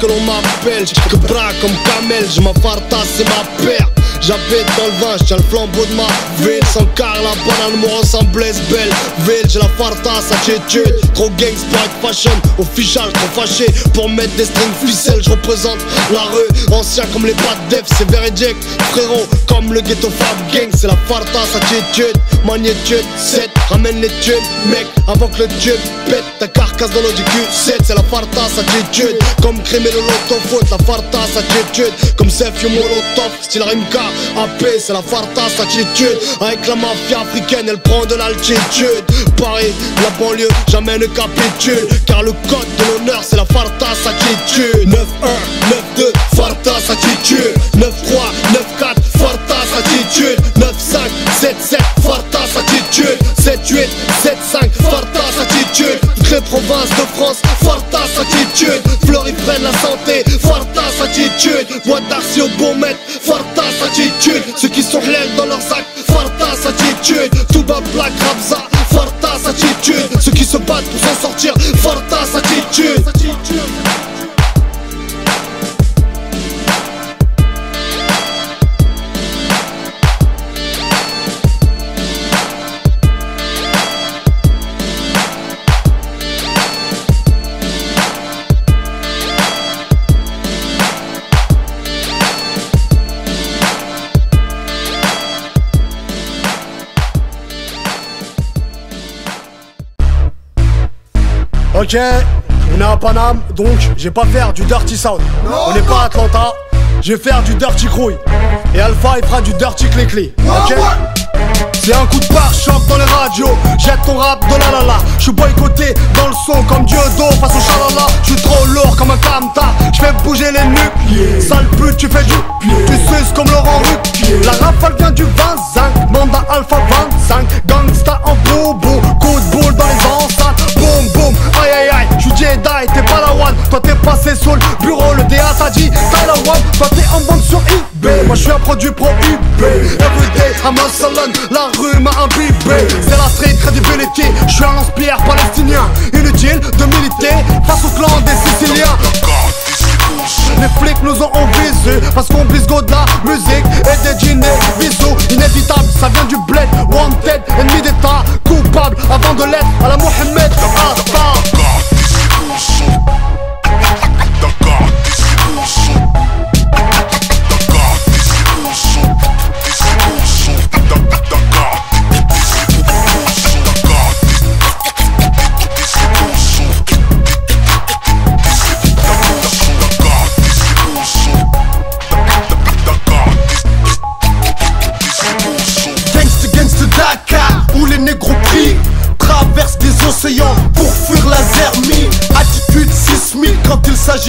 que l'on m'appelle. J'ai bras comme Kamel J'ai ma farta c'est ma paire. J'habite dans le vin, j'tiens le flambeau de ma ville. Sans car la banane, sans Blaise Belle? Ville, j'ai la farta, sa attitude Trop gang, sprite, fashion Official, trop fâché. Pour mettre des strings ficelles Je représente la rue, ancien comme les pattes def C'est véridique, frérot, comme le ghetto Fab Gang C'est la farta, sa attitude, magnitude 7, ramène les tubes, mec Avant que le tube pète ta carcasse dans l'eau du cul 7, c'est la farta, sa attitude Comme crime et le loto foot, la farta, sa attitude Comme Sef Molotov, style Rimka AP, c'est la fartasse attitude Avec la mafia africaine, elle prend de l'altitude. Paris, la banlieue, jamais ne capitule. Car le code de l'honneur, c'est la fartasse attitude 9-1, 9-2, fartasse attitude 9-3, 9-4, attitude. Toutes les de France, fartasse attitude Florifrène la santé, fartasse attitude Boîte d'Arcy au bon maître, fartasse attitude Ceux qui sont réels dans leur sac, fartasse attitude Tout bas black Rabza, fartasse attitude Ceux qui se battent pour s'en sortir, fartasse attitude Ok, on est à Paname, donc je vais pas faire du dirty sound. on n'est pas à Atlanta, je vais faire du dirty crouille. Et Alpha il fera du dirty clé Ok. c'est un coup de pare-choc dans les radios, jette ton rap de la la la. Je suis boycotté dans le son comme Dieu d'eau face au chalala Je suis trop lourd comme un tamta, je fais bouger les nuques Sale pute tu fais du pied, tu suces comme Laurent Ruquier. La rafale vient du 25, mandat Alpha 25 Gangsta en boubou, coup de boule dans les enceintes Toi t'es passé sous le bureau, le DA t'a dit t'as la one Toi t'es en vente sur eBay, moi je suis un produit pro eBay. Everyday I'm a salon, la rue m'a imbibé. C'est la street credibility, je suis un lance-pierre palestinien. Inutile de militer face au clan des Siciliens. Les flics nous ont envisés parce qu'on brise de la musique et des dîners bisous inévitable ça vient du bled. Wanted ennemi d'état coupable avant de l'être à la Mohamed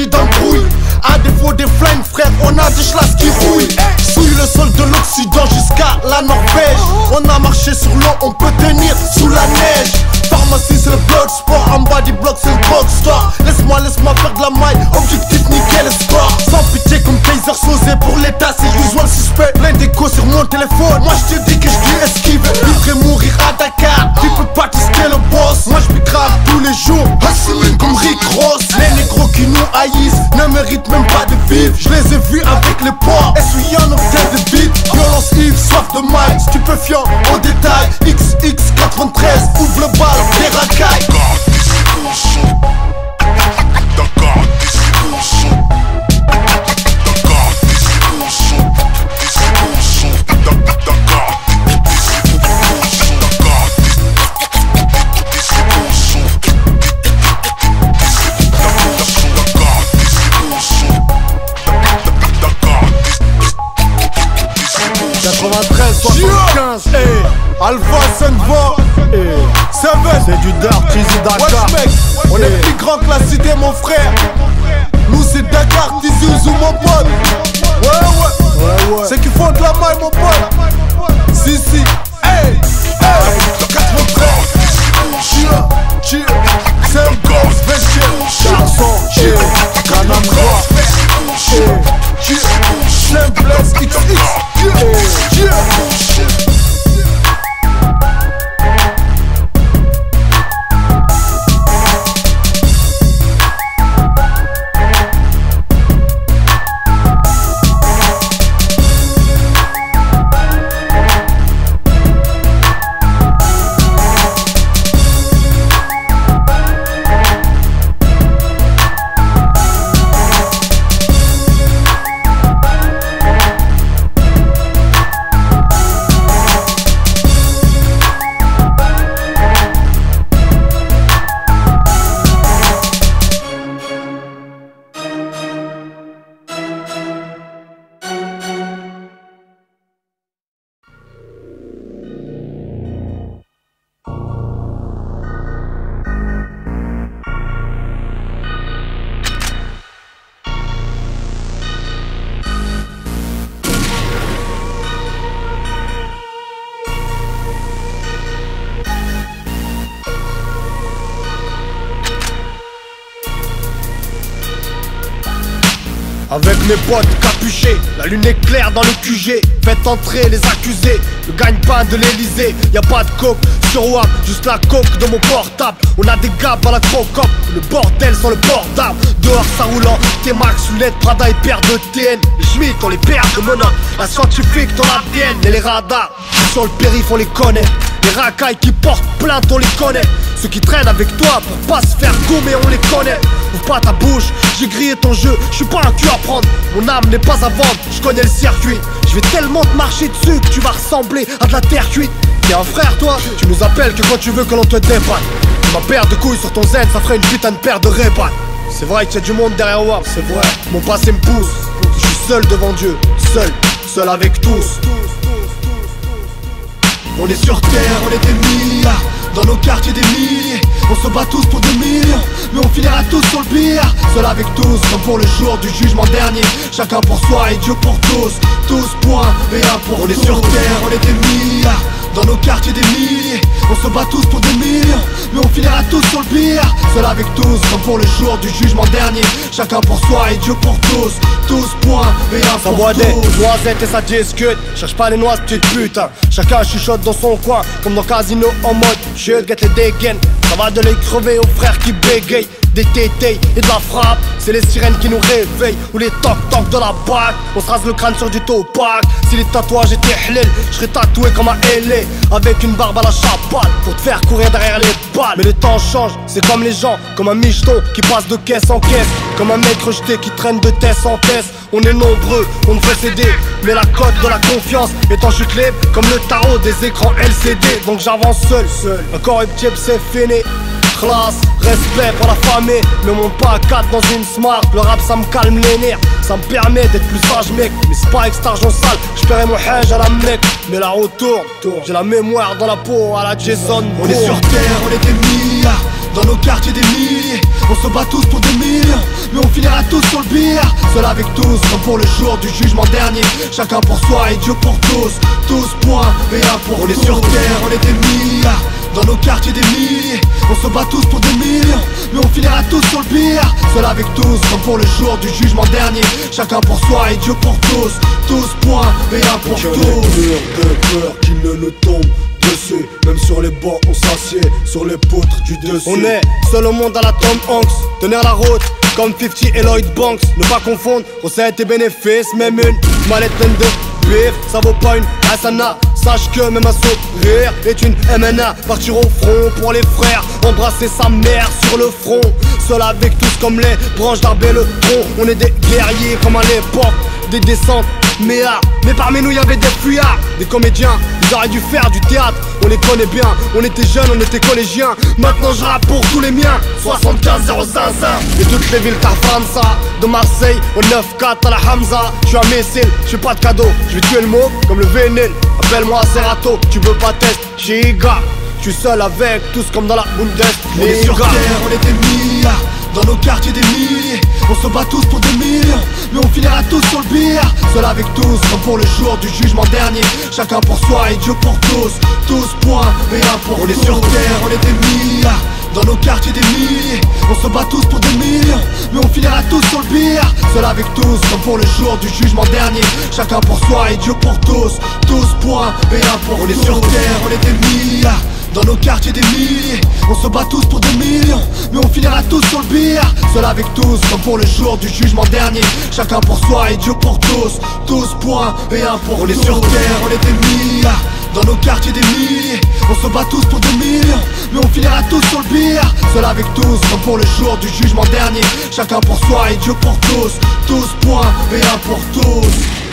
d'embrouille À défaut des flingues frère on a des chlasses qui rouillent Souille le sol de l'Occident jusqu'à la Norvège. On a marché sur l'eau on peut tenir sous la neige. Pharmacie c'est le blood sport, en body block c'est le drugstore Laisse-moi, laisse-moi faire de la maille, objectif nickel score Sans pitié comme Kaiser Sosé pour l'état c'est usual suspect. L'indico sur mon téléphone, moi je te dis que je esquive avec les porcs, essuyant nos têtes de beat Violence Yves, soif de mic, stupéfiant au détail XX93, Alpha 5 voix, eh, Seven, c'est du dirt, Tizi Dakar. Entrer les accusés, le gagne-pain de l'Elysée. Y a pas de coke sur WAP, juste la coke de mon portable. On a des gars dans la crocop, le bordel sans le portable. Dehors ça roulant, T-Max, lunettes, Prada et paire de TN. Les Schmitt, on les perd de monocle. La scientifique dans la tienne et les radars. Sur le périph', on les connaît. Les racailles qui portent plainte, on les connaît. Ceux qui traînent avec toi pour pas se faire gommer, on les connaît. Ouvre pas ta bouche, j'ai grillé ton jeu, je suis pas un cul à prendre. Mon âme n'est pas à vendre, je connais le circuit. Je vais tellement te marcher dessus que tu vas ressembler à de la terre cuite. T'es un frère, toi, tu nous appelles que quand tu veux que l'on te dépanne. Ma paire de couilles sur ton zen, ça ferait une putain de paire de répannes. C'est vrai qu'il y a du monde derrière moi, c'est vrai. Mon passé me pousse, je suis seul devant Dieu, seul, seul avec tous. On est sur terre, on est des milliards Dans nos quartiers des milliers On se bat tous pour des millions Mais on finira tous sur le pire. Seul avec tous, comme pour le jour du jugement dernier. Chacun pour soi et Dieu pour tous. Tous un et un pour On est sur terre, on est des milliards. Dans nos quartiers des milliers On se bat tous pour des millions Mais on finira tous sur le pire. Seul avec tous, comme pour le jour du jugement dernier. Chacun pour soi et Dieu pour tous. Tous un et un Ça pour boit des tous. noisettes et ça discute. Cherche pas les noises petite putain. Chacun chuchote dans son coin Comme dans Casino en mode Chut, guette les dégaines Ça va de les crever aux frères qui bégayent des tétés et de la frappe. C'est les sirènes qui nous réveillent. Ou les toc-toc de la bague. On se rase le crâne sur du topac Si les tatouages étaient halal Je serais tatoué comme un ailé Avec une barbe à la chapale Pour te faire courir derrière les balles. Mais le temps change, c'est comme les gens. Comme un micheton qui passe de caisse en caisse. Comme un mec rejeté qui traîne de tête en tête. On est nombreux, on veut céder Mais la cote de la confiance est en chute libre. Comme le tarot des écrans LCD Donc j'avance seul, seul Encore une petite c'est fini classe, respect pour la famille. Ne monte pas à 4 dans une smart. Le rap ça me calme les nerfs. Ça me permet d'être plus sage mec. Mais c'est pas avec cet argent sale. Je paierai mon hajj à la mec Mais la route tourne. J'ai la mémoire dans la peau à la Jason On est sur terre, on est des milliards. Dans nos quartiers des milliers. On se bat tous pour des millions. Mais on finira tous sur le pire Seul avec tous, comme pour le jour du jugement dernier. Chacun pour soi et Dieu pour tous. Tous pour un et un pour On est sur terre, on est des milliards dans nos quartiers des milliers On se bat tous pour des millions Mais on finira tous sur le pire. Seul avec tous, comme pour le jour du jugement dernier. Chacun pour soi et Dieu pour tous. Tous pour un et un pour tous. de peur qui ne nous tombe dessus Même sur les bancs on s'assied Sur les poutres du dessus. On est seul au monde à la Tom Hanks. Tenir la route comme 50 et Lloyd Banks. Ne pas confondre recettes et bénéfices Même une mallette pleine de bif Ça vaut pas une asana Sache que même un sourire est une MNA Partir au front pour les frères Embrasser sa mère sur le front. Seul avec tous comme les branches d'arbre et le tronc On est des guerriers comme à l'époque Des descentes. Mais ah, mais parmi nous y avait des fuyards, des comédiens, ils auraient dû faire du théâtre, on les connaît bien, on était jeunes, on était collégiens, maintenant je rappe pour tous les miens, 75 055 Et toutes les villes ça. De Marseille au 9-4 à la Hamza, je suis un missile, je fais pas de cadeau, je vais tuer le mot comme le vénile, appelle-moi Serato, tu veux pas test, Chiga, je suis seul avec tous comme dans la Bundes, On est sur terre, on milliards Dans nos quartiers des milliers On se bat tous pour des millions Mais on finira tous sur le pire Seul avec tous, comme pour le jour du jugement dernier. Chacun pour soi et Dieu pour tous. Tous un et un pour On est sur terre, on est des milliards. Dans nos quartiers des milliers On se bat tous pour des millions Mais on finira tous sur le pire Seul avec tous, comme pour le jour du jugement dernier. Chacun pour soi et Dieu pour tous. Tous un et un pour On est sur terre, on est des milliards dans nos quartiers des milliers On se bat tous pour des millions Mais on finira tous sur le pire Seul avec tous, comme pour le jour du jugement dernier. Chacun pour soi et Dieu pour tous. Tous pour et un pour On est sur terre, on est des milliards dans nos quartiers des milliers. On se bat tous pour des millions Mais on finira tous sur le pire Seul avec tous, comme pour le jour du jugement dernier. Chacun pour soi et Dieu pour tous. Tous pour et un pour tous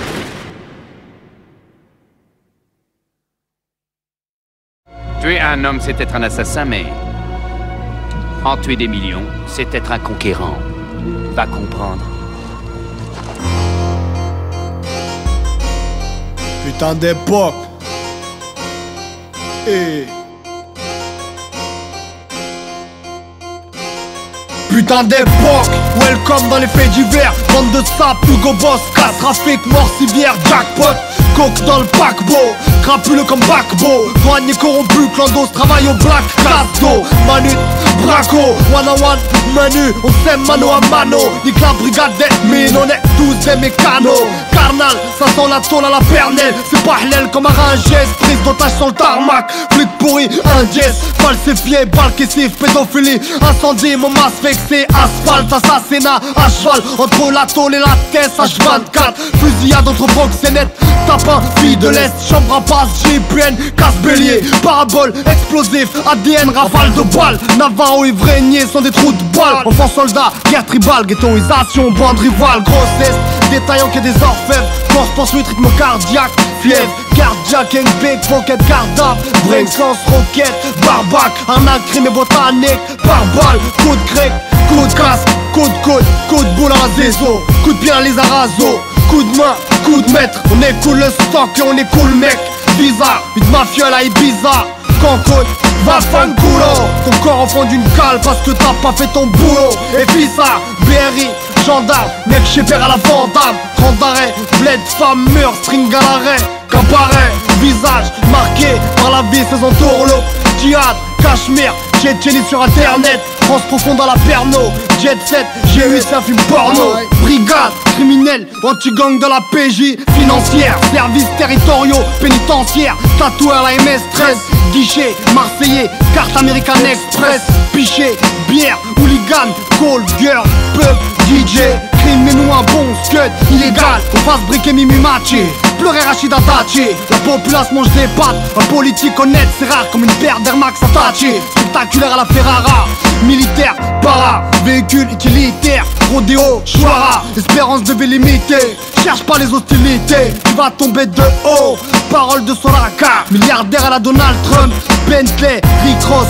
Tuer un homme, c'est être un assassin, mais... En tuer des millions, c'est être un conquérant. Va comprendre. Putain d'époque Et Putain d'époque Welcome dans les faits divers Bande de sap, Hugo Boss, casse, trafic, mort, civière, jackpot Coke dans le paquebot. Crapuleux comme Bakbo. Douanier corrompu, clandos, travaille au black Casto Manut, Braco, one on one, menu. On s'aime mano à mano. Nique la brigade des mines, on est tous des mécanos. Carnal, ça sent la tôle à la pernelle. C'est pas comme un ringès Prise d'otage sur le tarmac. Flic pourri, un dièse. Falsifié, balle caissier, pédophilie Incendie, mon masque vexé. Asphalte, assassinat, à cheval Entre la tôle et la tête, H24 Fusillade entre proxénètes Tapin, fille de l'Est Chambre à passe, JPN, casse-bélier Parabole, explosif, ADN, rafale de balles. Navarro, Ivrégnier sont des trous de balles Enfants soldats, guerre tribale, ghettoisation, bande rivale Grosse est, détaillant que des orfèvres. Force poursuite, rythme cardiaque Fièvre, cardiaque, big pocket, cardable Brainsens, roquette, barbac Arnaque, crime et botanique Par balle, coup de grec, coup de casse Coup de coude, coup de boule à zézo Coup de les arazo Coup de main, coup de maître On écoule le stock et on écoule le mec. Bizarre, une mafiole à Ibiza Cancun, va fanculo Ton corps au fond d'une cale parce que t'as pas fait ton boulot. Et puis BRI, gendarme, mec chez père à la vandame. 30 d'arrêt, bled, femme, mur, string à l'arrêt. Cabaret, visage marqué par la vie, saison tourlot Djihad, Cachemire, Tchétchénie sur internet. France profonde à la perno Jet set, G8 c'est un film porno. Brigade, criminel, anti-gang de la PJ Financière, services territoriaux, pénitentiaires Tatoueur la MS-13 Guichet, Marseillais, carte American Express. Pichet, bière, hooligan, call, girl, pub, DJ Crime mais nous un bon scud illégal. On fasse briquer Mimi Pleurer Rachida Tachi. La populace mange des pâtes. Un politique honnête c'est rare comme une paire d'Air Max Atachi Spectaculaire à la Ferrara. Militaire, para, véhicule utilitaire Rodéo, Chouara, espérance de vie limitée. Cherche pas les hostilités, tu vas tomber de haut. Parole de Soraka, milliardaire à la Donald Trump. Bentley, Rick Ross,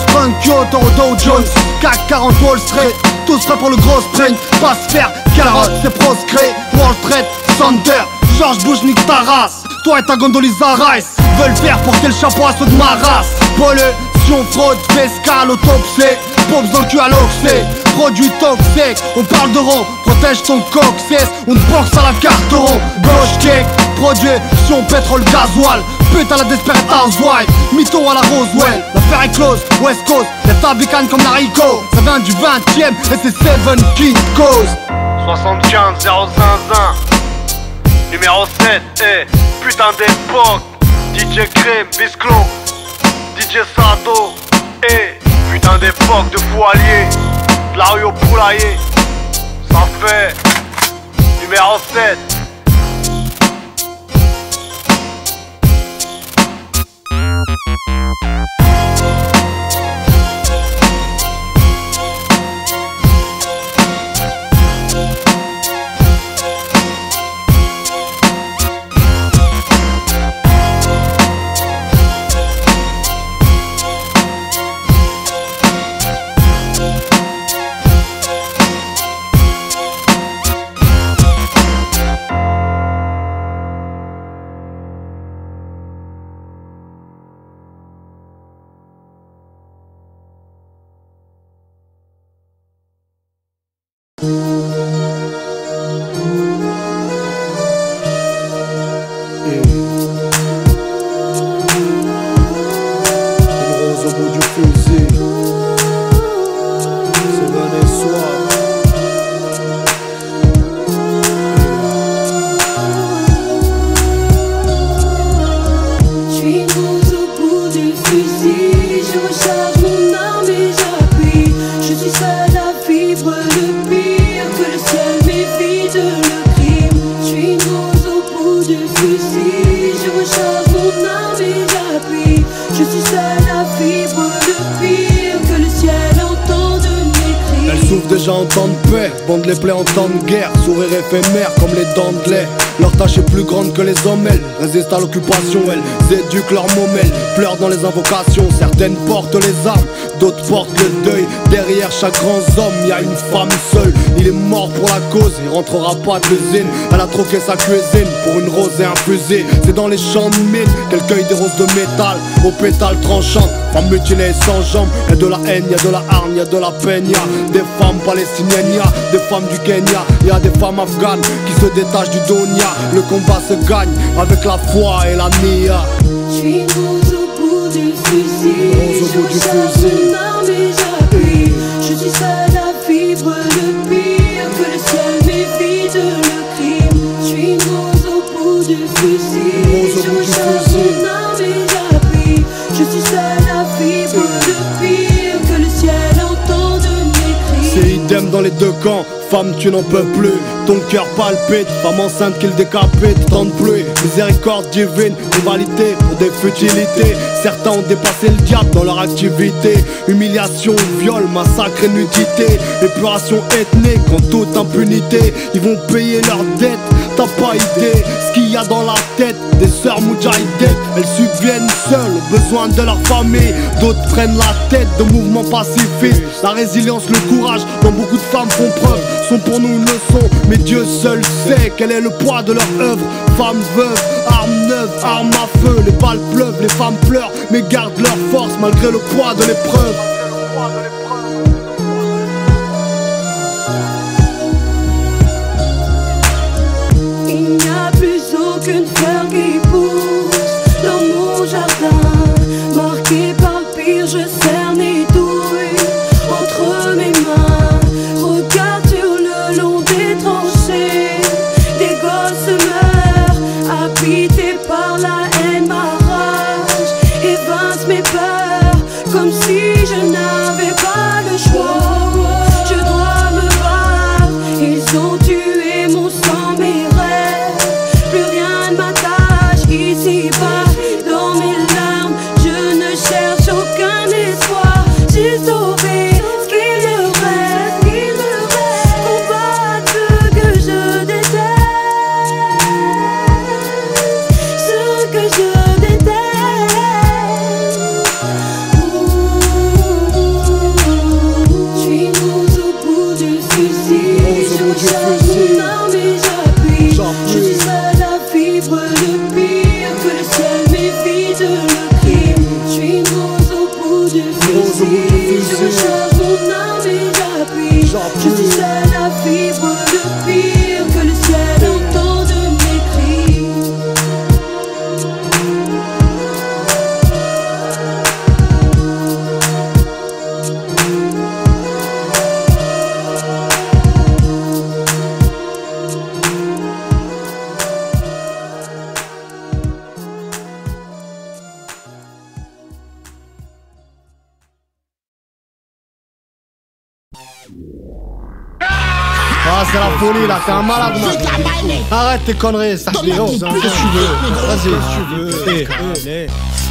Toro Dow Jones. CAC 40 Wall Street, tous prêts pour le gros sprint. Pas se faire, carotte, c'est proscrit. Wall Street, Sander, George Bush nique ta race. Toi et ta Gondolisa Rice Veulent faire porter le chapeau à ceux de ma race. Pollution, fraude, fiscale, autopsie. Pops dans le cul à l'oxy. Produits toxiques, on parle de rond. Protège ton coccyx, on te boxe à la carte rond. Gauche kick, production, pétrole, gasoil. Pute à la Desperate Housewife Mytho à la Roswell. L'affaire est close, West Coast. Y'a Tabican comme la Rico. Ça vient du 20ème et c'est Seven Kid Cause 75 055 Numéro 7, eh, putain d'époque. DJ Crème, Bisclo DJ Sato, eh, putain d'époque de allié De la rue au poulailler. Ça fait Numéro 7 Une temps paix, bande les plaies en temps de guerre, sourire éphémère comme les dents de lait. Leur tâche est plus grande que les hommes, elles résistent à l'occupation, elles éduquent leurs momelles, pleurent dans les invocations. Certaines portent les armes, d'autres portent le deuil. Derrière chaque grand homme, y a une femme seule. Il est mort pour la cause, il rentrera pas de l'usine. Elle a troqué sa cuisine pour une rose et un fusil. C'est dans les champs de mine qu'elle cueille des roses de métal aux pétales tranchants. Femme mutilée sans jambes, y'a de la haine, y'a de la hargne, y'a de la peine, des femmes palestiniennes, y'a des femmes du Kenya, y'a des femmes afghanes qui se détachent du donia. Le combat se gagne avec la foi et la nia. Deux camps. Femme, tu n'en peux plus. Ton cœur palpite, femme enceinte qu'il décapite. Tente plus, miséricorde divine, rivalité pour des futilités. Certains ont dépassé le diable dans leur activité. Humiliation, viol, massacre nudité. Épuration ethnique en toute impunité. Ils vont payer leurs dettes, t'as pas idée. Ce qu'il y a dans la tête des sœurs Moudjahideen. Elles subviennent seules aux besoins de leur famille. D'autres prennent la tête de mouvements pacifistes. La résilience, le courage dont beaucoup de femmes font preuve sont pour nous une leçon. Mais Dieu seul sait quel est le poids de leur œuvre. Femmes veuves, armes neuves, armes à feu. Les balles pleuvent, les femmes pleurent, mais gardent leur force malgré le poids de l'épreuve. Plus aucune j'appuie. Je suis seul à vivre là, t'es un malade. Arrête tes conneries, ça. Qu'est-ce que tu veux Vas-y, tu veux.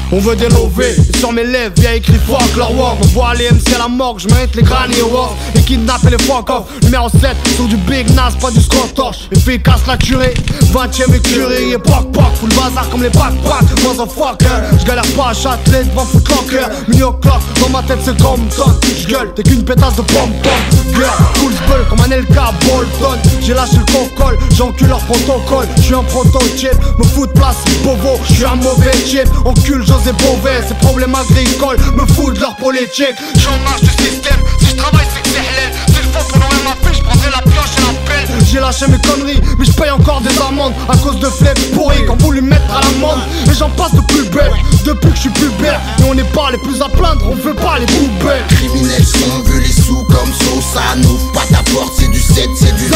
On veut des lovés, sur mes lèvres, y'a écrit fuck leur work. On voit les MC à la morgue, je les granny awards. Et kidnapper les fuck off. Numéro 7, sur du big nas, pas du scrotorche. Efficace la curée, 20ème écurie, et poc poc. Full bazar comme les backpacks, motherfucker. J'galère pas à Châtelet devant footlocker. Million clock, dans ma tête c'est comme ton. J'gueule, t'es qu'une pétasse de pom-pom. Girl, cool spell comme un LK Bolton. J'ai lâché le cocol, j'encule leur protocole. J'suis un prototype, me fous de place, bovo. J'suis un mauvais type, encule José Bové. Ces problèmes agricoles me fous de leur politique. J'en marche du système, si j'travaille c'est que c'est nourrir ma fille, j'prendrai la pioche et la pelle. J'ai lâché mes conneries, mais j'paye encore des amendes à cause de flex pourris qu'on voulu mettre à l'amende. Et j'en passe de plus belle, depuis que je suis plus belle. Et on n'est pas les plus à plaindre, on fait pas les poubelles. Criminels sont veut les sous comme sauce Ça n'ouvre pas ta porte, c'est du 7, c'est du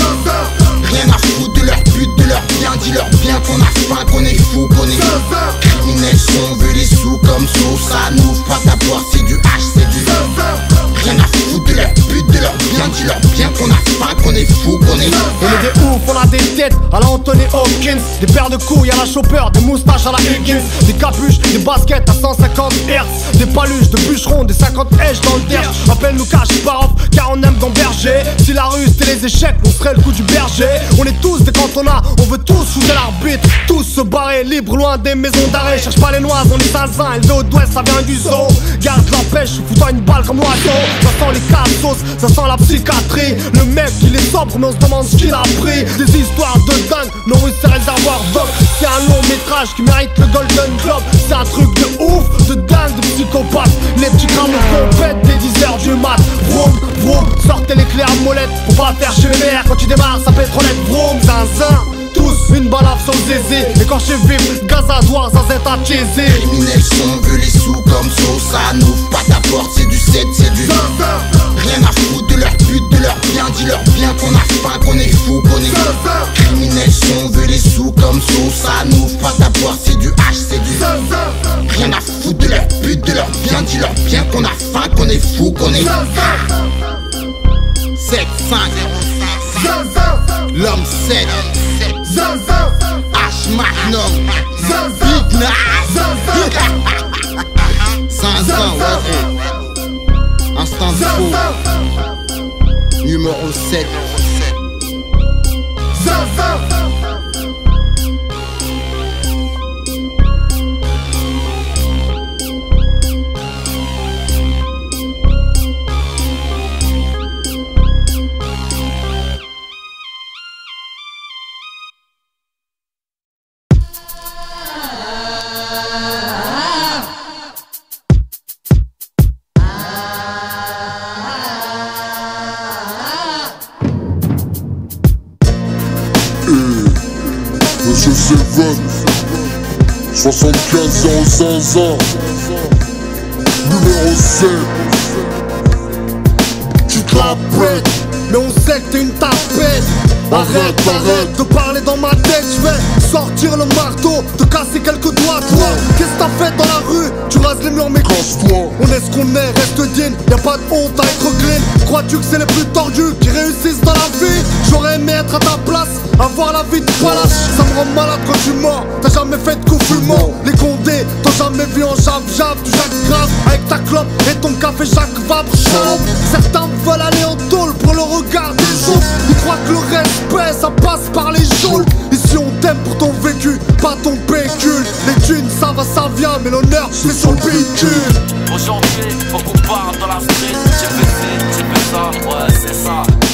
Rien à foutre de leur but, de leur bien Dis-leur bien qu'on a faim, qu'on est fou, qu'on est Criminels sont veut les sous comme sauce Ça n'ouvre pas ta porte, c'est du H, à la Anthony Hopkins. Des paires de couilles à la Chopper, des moustaches à la Higgins. Des capuches, des baskets à 150 Hz Des paluches de bûcherons, des 50 H dans le derche Appelle-nous cash par off, car on aime gamberger Si la rue c'était les échecs, on serait le coup du berger. On est tous des cantonats, on veut tous souder l'arbitre Tous se barrer, libre, loin des maisons d'arrêt. Cherche pas les noises, on est zinzin, élevé au d'ouest, ça vient du zoo. Garde la pêche, foutant une balle comme l'oiseau. Ça sent les cassos, ça sent la psychiatrie. Le mec il est sobre mais on se demande ce qu'il a pris. Des histoires de dingue, rues c'est réservoir d'oc C'est un long métrage qui mérite le Golden Globe. C'est un truc de ouf, de dingue, de psychopathe. Les petits crânes au pète dès 10h du mat. Vroom, vroom, sortez les clés à molette Faut pas faire GMR quand tu démarres ça pétrolette Vroom, zinzin tous une balade sans zézé Et quand je vif, gaz à doigt, ça c'est à cheeser Criminels sont veut les sous comme sauce Ça n'ouvre pas ta porte, c'est du 7, c'est du Rien à foutre de leur but, de leur bien Dis-leur bien qu'on a faim, qu'on est fou, qu'on est Criminels sont veut les sous comme sauce Ça n'ouvre pas ta porte, c'est du H, c'est du Rien à foutre de leur but, de leur bien Dis-leur bien qu'on a faim, qu'on est fou, qu'on est 075 Zinzin, L'homme 7 zinzin, Big Nas zinzin, 500 ouais. Instant de faux zinzin, Numéro 7 75 051 Numéro 7 Tu te la pètes, mais on sait que t'es une tapette. Arrête, Arrête, arrête de parler dans ma tête, je vais sortir le marteau, te casser quelques doigts, toi. Qu'est-ce que t'as fait dans la rue? Tu rases les murs, mais Casse-toi. On est ce qu'on est, reste digne, y a pas de honte à être clean. Crois-tu que c'est les plus tordus qui réussissent dans la vie? J'aurais aimé être à ta place, avoir la vie de palace. Ça me rend malade quand tu mens, t'as jamais fait de fumant. Les condés, t'as jamais vu en jave-jave, tu jacques grave avec ta clope et ton café chaque vabre chaud. Certains veulent aller en tôle pour le regard des autres. Ils croient que le respect ça passe par les geôles. Ici on t'aime pour ton vécu, pas ton pécule. Les thunes ça va, ça vient, mais l'honneur c'est sur le bitume. Aujourd'hui, faut qu'on parte dans la street. J'ai fait ci, j'ai fait ça, ouais, c'est ça.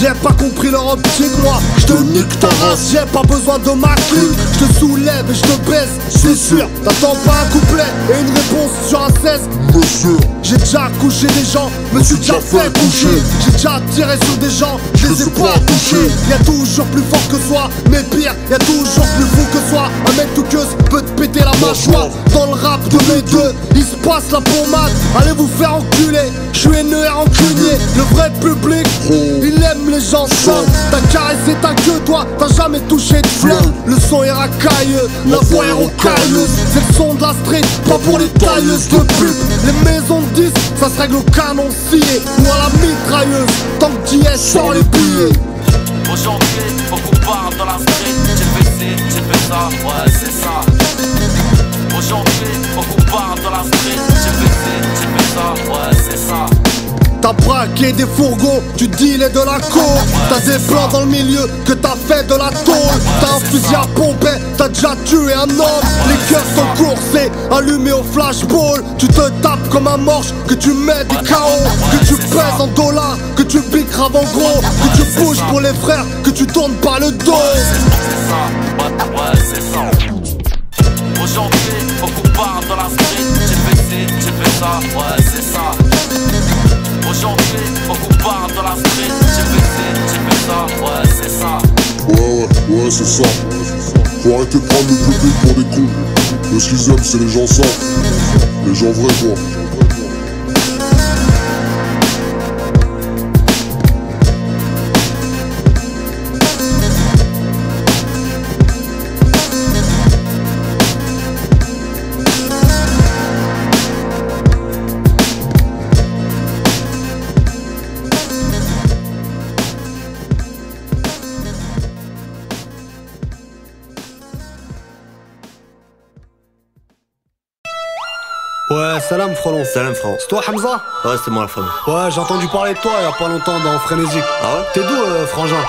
J'ai pas compris leur optique moi. Je te nique ta race, j'ai pas besoin de ma clique Je te soulève et je te baisse, c'est sûr. T'attends pas un couplet et une réponse sur un 16 Monsieur J'ai déjà couché des gens, me suis déjà fait coucher déjà tiré sur des gens, je les ai pas touchés. Y'a toujours plus fort que soi, mais pire, y'a toujours plus fou que soi. Un mec tout queuse peut te péter la mâchoire. Dans le rap de mes deux, il se passe la pommade. Allez vous faire enculer, je suis haineux et rancunier Le vrai public, il aime les gens sains T'as caressé ta queue toi, t'as jamais touché de flingue Le son est racailleux, la voix est rocailleuse. C'est le son de la street, pas pour les tailleuses de pub Les maisons de 10, ça se règle au canon scié. Ou à la mitrailleuse, tant que t'y es sans les billets Aujourd'hui, qu'on parte dans la street. J'ai fait ci, j'ai fait ça, ouais, c'est ça. Aujourd'hui, qu'on parte dans la street. J'ai fait ci, j'ai fait ça, ouais, c'est ça. T'as braqué des fourgons, tu dealais de la coke. T'as des plans dans le milieu que t'as fait de la tôle. T'as un fusil à pomper, t'as déjà tué un homme. Les cœurs sont coursés, allumés au flashball. Tu te tapes comme un morche, que tu mets des KO Que tu pèses en dollars, que tu piques avant gros. Que tu bouges pour les frères, que tu tournes pas le dos. Aujourd'hui, qu'on parte dans la street. J'ai fait ci, j'ai fait ça, ouais, c'est ça. Aujourd'hui, faut qu'on parte dans la street. J'ai fait ci, j'ai fait ça, ouais, c'est ça. Ouais ouais ouais c'est ça. Faut arrêter de prendre le public pour des cons. Mais ce qu'ils aiment c'est les gens simples. Les gens vrais quoi salam Frolon. Salam frérot. C'est toi Hamza Ouais, c'est moi la famille. Ouais, j'ai entendu parler de toi il y a pas longtemps dans Frénésique Ah ouais T'es d'où, euh, Frangin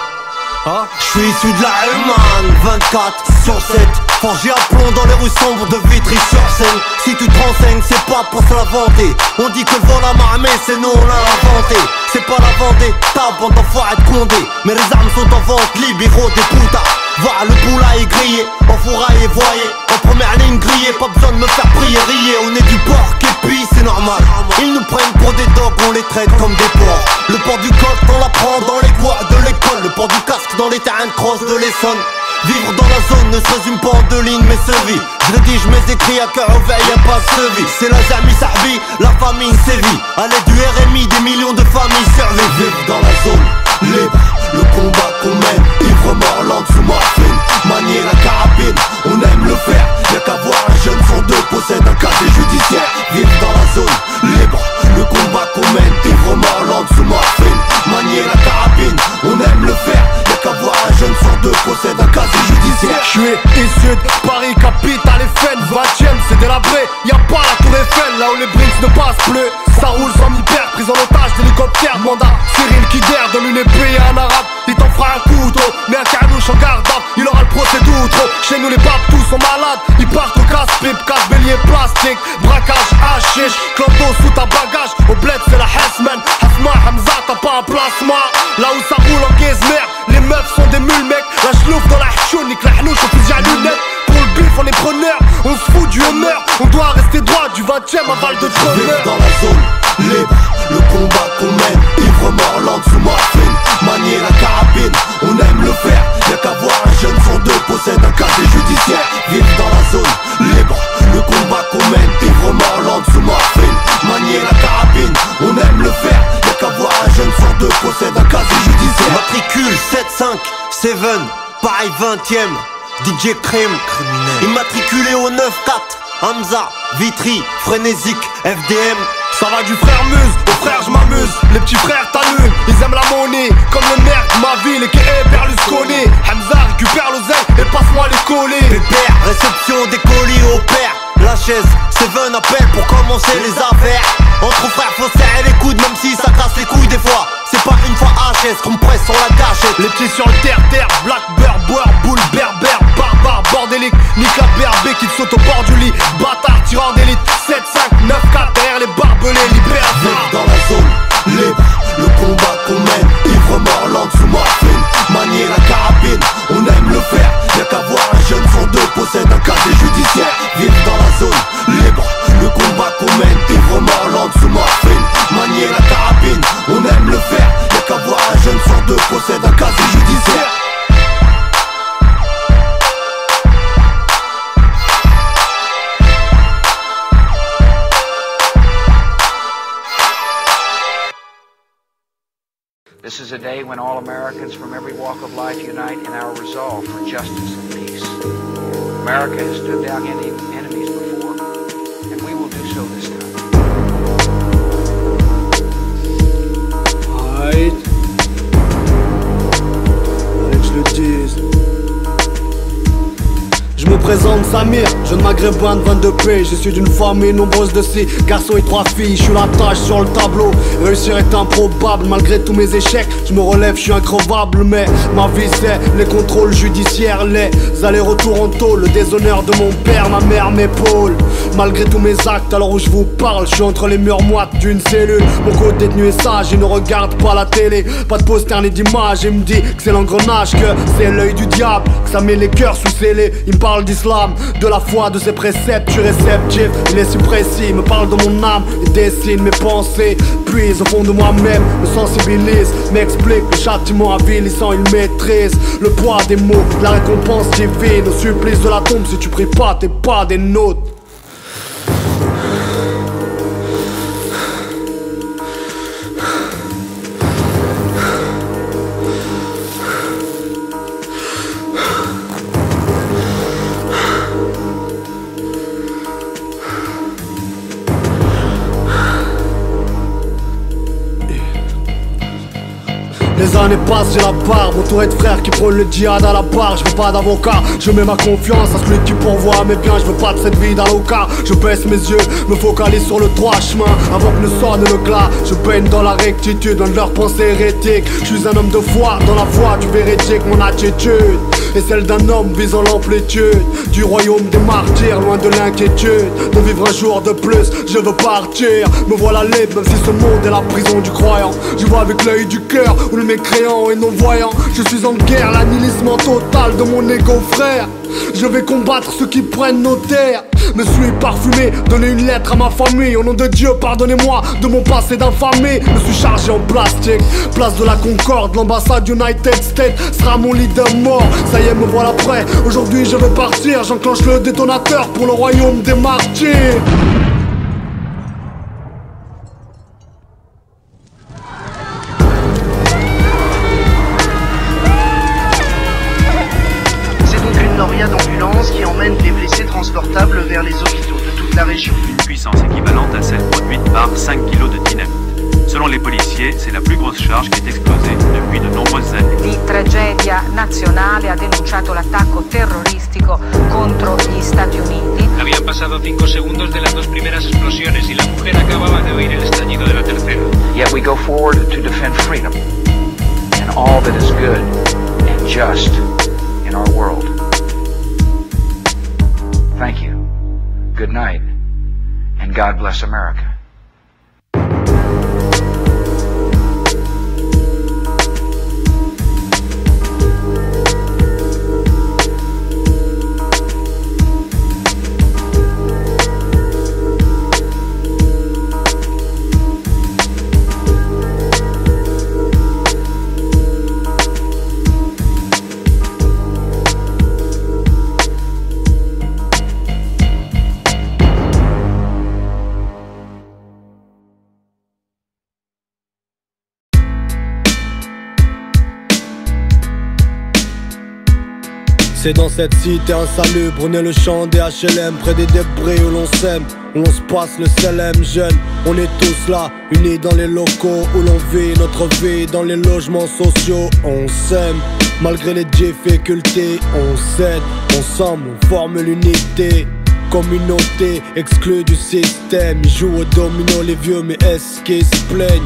Hein Je suis issu de la Human 24 sur 7 Forgé à plomb dans les rues sombres de Vitry sur scène Si tu te renseignes c'est pas pour se la vanter. On dit que vol à marmée c'est nous on l'a inventé. C'est pas la Vendée, ta bande d'enfoirés de Condé. Mais les armes sont en vente, libéraux des putas Voir le poulailler grillé, enfouraillé, voyez première ligne grillée, pas besoin de me faire prier, rier. On est du porc et puis c'est normal. Ils nous prennent pour des dogs, on les traite comme des porcs. Le port du colt, on l'apprend dans les coins de l'école. Le port du casque dans les terrains de crosse de l'Essonne. Vivre dans la zone ne se résume pas en deux lignes mais se vit. Je rédige mes écrits à cœur ouvert, y'a pas de vie. C'est la jamie Sarbi, la famine sévit. À l'aide du RMI, des millions de familles survivent. Vivre dans la zone libre, le combat qu'on mène Ivre mort sous morphine Manier la carabine, on aime le faire. Y'a qu'à voir un jeune sur deux possède un casier judiciaire. Vivre dans la zone libre Le combat qu'on mène Ivre mort sous morphine Manier la carabine, on aime le faire Y'a qu'à voir un jeune sur deux possède un casier judiciaire. Je suis issu de Paris, capitale FN 20ème, c'est délabré, y'a pas la tour Eiffel Là où les brinks ne passent plus. Ça roule sans mi prise en otage d'hélicoptère. Mandat Cyril Kider donne une épée à un arabe Un couteau, mais un carnouche en garde Il aura le procès d'outro Chez nous les babes tous sont malades. Ils partent au casse-pipe, casse-bélier plastique. Braquage, hachiche, clodo sous ta bagage. Au bled c'est la Hessman Hasma, Hamza, t'as pas un plasma. Là où ça roule en guise-merde Les meufs sont des mules mec. La chlouf dans la nique la hnouche au fusil à lunettes. Pour le bif on est preneur, on se fout du humeur On doit rester droit du 20ème à Val de Vivre dans la zone libre, le combat qu'on mène Mort sous morphine Manier la carabine, on aime le faire Y'a qu'à voir un jeune sur deux possède un casier judiciaire. Vivre dans la zone libre, le combat qu'on mène Ivre mort sous morphine Manier la carabine, on aime le faire Y'a qu'à voir un jeune sur deux possède un casier judiciaire. Matricule 7-5, 7, Paris 20ème DJ Crème, immatriculé au 9-4 Hamza, Vitry, Frénésique, FDM ça va du frère Muse au frère je m'amuse. Les petits frères t'allument, ils aiment la monnaie Comme le maire de ma ville qui est Berlusconi. Hamza récupère l'oseille et passe-moi les colis. Pépère, réception des colis au père La chaise, Seven appelle pour commencer les affaires. Entre frères faut serrer les coudes même si ça casse les couilles des fois. C'est pas une fois HS qu'on presse sur la gâchette. Les petits sur le terre-terre, black bear, boire, boule, berbère, barbare, bordélique la BRB qui te saute au bord du lit. Bâtard, tireur d'élite, 7, 5, 9, 4 derrière les barbelés, libère dans la zone libre, le combat qu'on mène Ivre mort when all Americans from every walk of life unite in our resolve for justice and peace. America has stood down any présente Samir, jeune maghrébin de 22 pays Je suis d'une famille nombreuse de six. Garçons et trois filles Je suis la tâche sur le tableau, réussir est improbable Malgré tous mes échecs, je me relève, je suis increvable Mais ma vie c'est les contrôles judiciaires Les allers-retours en tôle, le déshonneur de mon père Ma mère m'épaule, malgré tous mes actes Alors où je vous parle, je suis entre les murs moites d'une cellule. Mon côté détenu est sage, il ne regarde pas la télé. Pas de poster ni d'image, il me dit que c'est l'engrenage Que c'est l'œil du diable, que ça met les cœurs sous scellés. Il me parle de la foi, de ses préceptes, suis réceptif, il est si précis, me parle de mon âme, il dessine mes pensées, puis au fond de moi-même, me sensibilise, m'explique le châtiment avilissant, il maîtrise le poids des mots, la récompense divine, au supplice de la tombe, si tu pries pas, t'es pas des nôtres. Les années passent, j'ai la barbe, entouré de frères qui prônent le djihad à la barre. Je veux pas d'avocat, je mets ma confiance à celui qui pourvoit mes biens. Je veux pas de cette vie d'aloca. Je baisse mes yeux, me focalise sur le droit chemin avant que ne sonne le glas. Je baigne dans la rectitude, dans leurs pensées hérétiques. Je suis un homme de foi, dans la voie du véridique, mon attitude est celle d'un homme visant l'amplitude du royaume des martyrs, loin de l'inquiétude de vivre un jour de plus. Je veux partir, me voilà libre, même si ce monde est la prison du croyant. Je vois avec l'œil du cœur ou le mécréant et non-voyant. Je suis en guerre, l'annihilissement total de mon égo frère. Je vais combattre ceux qui prennent nos terres. Me suis parfumé, donner une lettre à ma famille. Au nom de Dieu, pardonnez-moi de mon passé d'infamie. Me suis chargé en plastique, place de la Concorde. L'ambassade United States sera mon leader mort. Ça y est, me voilà prêt. Aujourd'hui, je veux partir. J'enclenche le détonateur pour le royaume des martyrs. Good night. And God bless America. C'est dans cette cité insalubre, on est le champ des HLM Près des débris où l'on sème, où l'on se passe le CLM jeune. On est tous là, unis dans les locaux où l'on vit notre vie Dans les logements sociaux, on s'aime Malgré les difficultés, on s'aide Ensemble, on forme l'unité. Communauté, exclue du système Ils jouent au domino les vieux, mais est-ce qu'ils se plaignent?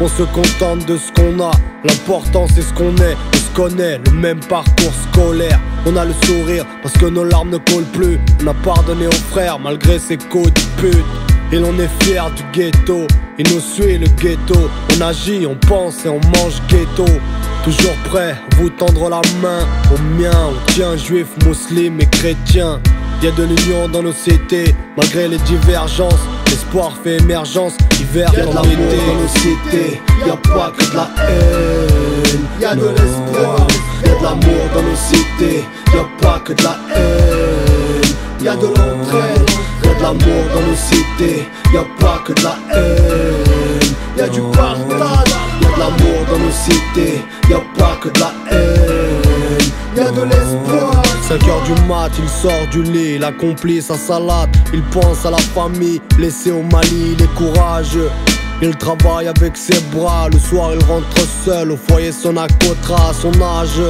On se contente de ce qu'on a, l'important c'est ce qu'on est, se connaît, le même parcours scolaire. On a le sourire parce que nos larmes ne coulent plus. On a pardonné aux frères malgré ses coups de pute. Et l'on est fier du ghetto, il nous suit le ghetto. On agit, on pense et on mange ghetto. Toujours prêt à vous tendre la main, au mien, on tient juifs, musulmans et chrétiens. Y a de l'union dans nos cités, malgré les divergences. L'espoir fait émergence, hiver Y'a de comme l'amour été. dans nos cités, y'a pas que de la haine. Y'a de l'espoir, de l'amour dans nos cités, y'a pas que de la haine. Y'a de l'entraide, y'a de l'amour dans nos cités, y'a pas que de la haine. Y'a du partage, y'a de l'amour dans nos cités, y'a pas que de la haine. Y'a de l'espoir. 5 heures du mat, il sort du lit, il accomplit sa salade, il pense à la famille, laissé au Mali, il est courageux. Il travaille avec ses bras, le soir il rentre seul, au foyer son accotera à son âge.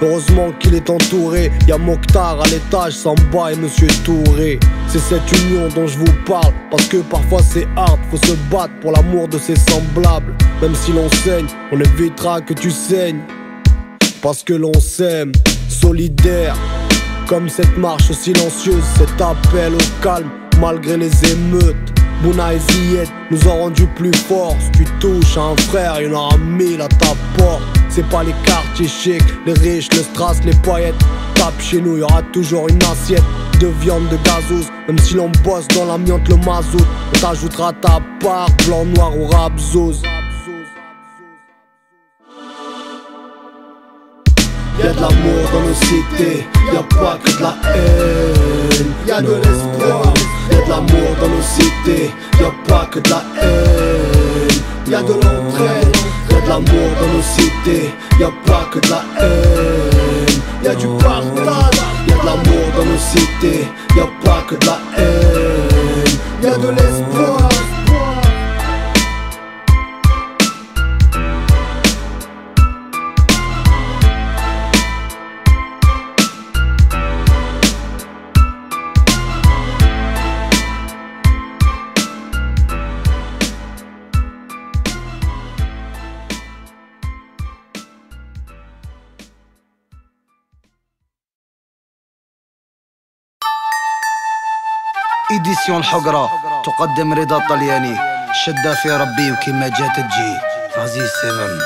Heureusement qu'il est entouré, y a Mokhtar à l'étage, Samba et Monsieur Touré. C'est cette union dont je vous parle, parce que parfois c'est hard, faut se battre pour l'amour de ses semblables. Même si l'on saigne, on évitera que tu saignes parce que l'on s'aime, solidaire. Comme cette marche silencieuse, cet appel au calme, malgré les émeutes. Bouna et Ziyed nous ont rendus plus forts. Si tu touches à un frère, il y en aura mille à ta porte. C'est pas les quartiers chics, les riches, le strass, les paillettes. Tape chez nous, il y aura toujours une assiette de viande de gazouz. Même si l'on bosse dans l'amiante, le mazout, on t'ajoutera ta part, blanc, noir ou rabzouz. Y'a de l'amour dans nos cités, y'a pas que de la haine. Y'a de l'espoir, de l'amour dans nos cités, y'a pas que de la haine. Y'a de l'entraide, y'a de l'amour dans nos cités, y'a pas que de la haine. Y'a du partage, y'a de l'amour dans nos cités, y'a pas que de la haine. Y'a de l'espoir. إديسيون الحقرة تقدم رضا طلياني شدة في ربي وكما جات تجي عزيز سيفن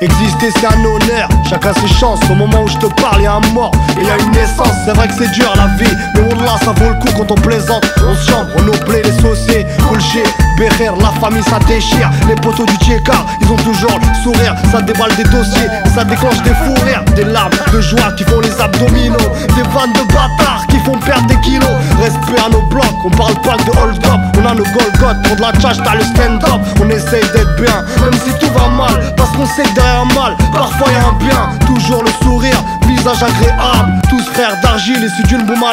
Exister c'est un honneur, chacun ses chances. Au moment où je te parle y'a un mort. Et y a une naissance C'est vrai que c'est dur la vie, mais Wallah ça vaut le coup quand on plaisante. On se chambre, on oublie les sauciers, bullshit, bérir, la famille ça déchire. Les poteaux du Tchekar, ils ont toujours le sourire. Ça déballe des dossiers, ça déclenche des fous rires. Des larmes de joie qui font les abdominaux. Des vannes de bâtards qui font perdre des kilos. Respect à nos blocs, on parle pas de hold up. On a nos Golgoth, pour de la tchatch t'as le stand-up. On essaye d'être bien, même si tout va mal Parce qu'on sait que un mal, parfois y un bien Toujours le sourire, visage agréable Tous frères d'argile, issus d'une boum à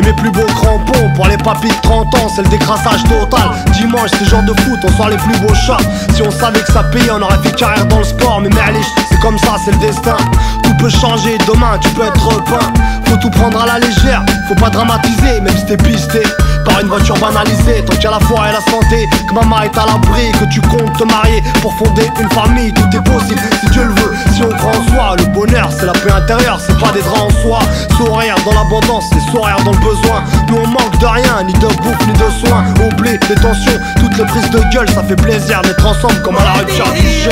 et mes plus beaux crampons Pour les papis de 30 ans c'est le décrassage total. Dimanche c'est genre de foot, on sort les plus beaux chats. Si on savait que ça payait on aurait fait carrière dans le sport. Mais merlich, c'est comme ça, c'est le destin. Tout peut changer, demain tu peux être repeint. Faut tout prendre à la légère, faut pas dramatiser Même si t'es pisté par une voiture banalisée Tant qu'il y a la foi et la santé, que maman est à l'abri Que tu comptes te marier pour fonder une famille Tout est possible si Dieu le veut, si on croit en soi. Le bonheur c'est la paix intérieure, c'est pas des draps en soie. Sourire dans l'abondance, c'est sourire dans le besoin. Nous on manque de rien, ni de bouffe ni de soins Oublie les tensions, toutes les prises de gueule Ça fait plaisir d'être ensemble comme à la rupture. Du chef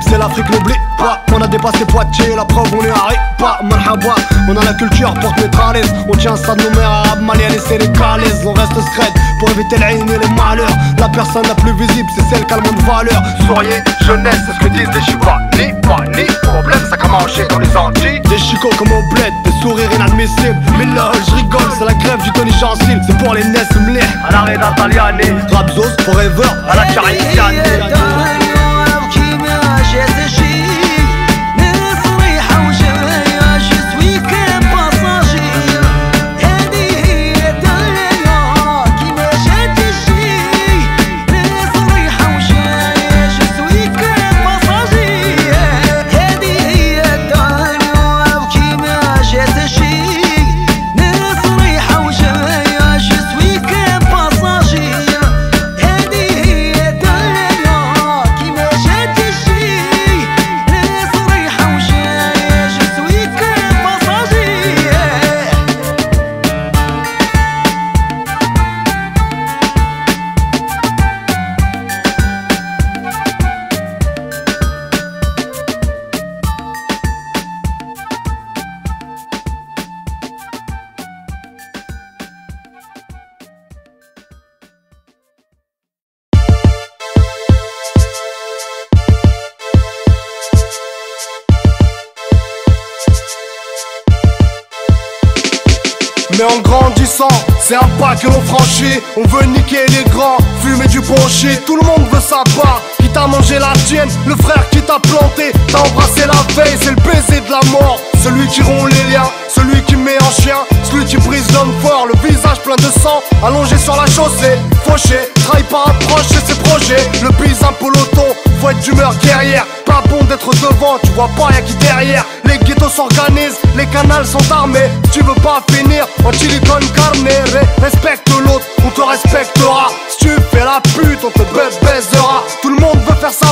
c'est l'Afrique, n'oublie pas On a dépassé Poitiers, la preuve on est arrêté pas Marhaba, on a la culture pour te mettre à l'aise. On tient ça de nos mères arabes, maliennes et sénégalaises On reste scred pour éviter la haine et les malheurs. La personne la plus visible, c'est celle qui a le moins de valeur. Souriez, jeunesse, c'est ce que disent les chibas Ni pas, ni problème, ça marché dans les Antilles. Des chicots comme au bled, des sourires inadmissibles. Mais là, je rigole, c'est la grève du Tony Chancil C'est pour les Ness Mleh, à l'arrêt d'Italiani Rabzos, Forever, à la Cariciane On veut niquer les grands, fumer du bon shit Tout le monde veut sa part, qui t'a mangé la tienne Le frère qui t'a planté, t'a embrassé la veille C'est le baiser de la mort, celui qui rompt les liens Celui qui met en chien, celui qui brise l'homme fort Le visage de sang, allongé sur la chaussée. Fauché, trahi par un proche et ses projets. Le bise un peloton, faut être d'humeur guerrière. Pas bon d'être devant, tu vois pas y'a qui derrière. Les ghettos s'organisent, les canals sont armés. Tu veux pas finir en silicone carne. Respecte l'autre, on te respectera. Si tu fais la pute, on te baise, baisera Tout le monde veut faire sa